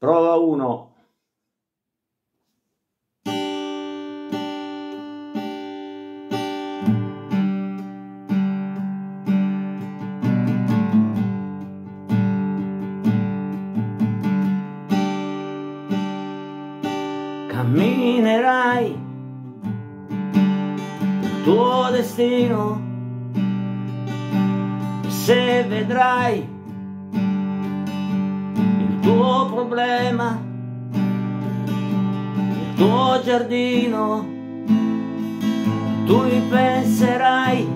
Prova uno. Camminerai il tuo destino se vedrai tuo problema, il tuo giardino, tu mi penserai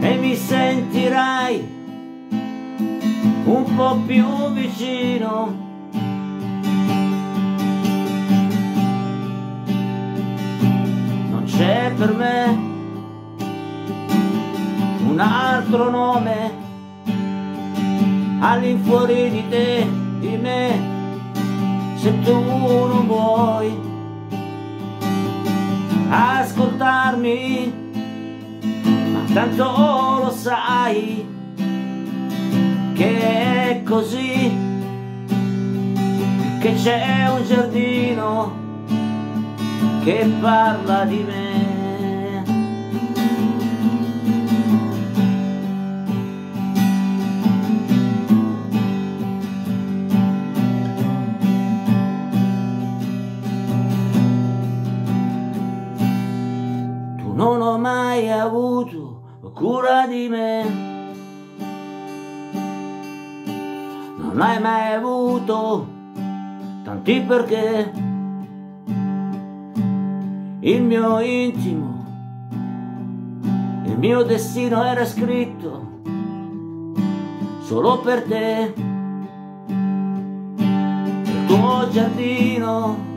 e mi sentirai un po' più vicino. Non c'è per me un altro nome all'infuori di te, di me, se tu non vuoi ascoltarmi, ma tanto lo sai che è così, che c'è un giardino che parla di me. Ho mai avuto cura di me. Non hai mai avuto tanti perché. Il mio intimo, il mio destino era scritto solo per te. Il tuo giardino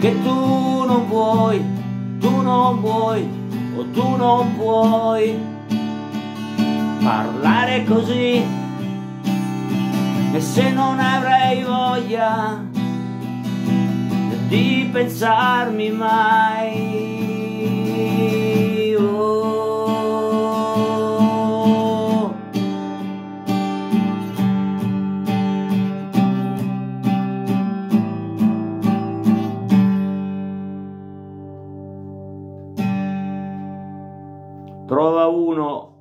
che tu non vuoi, tu non vuoi o tu non puoi parlare così. E se non avrei voglia di pensarmi mai Prova uno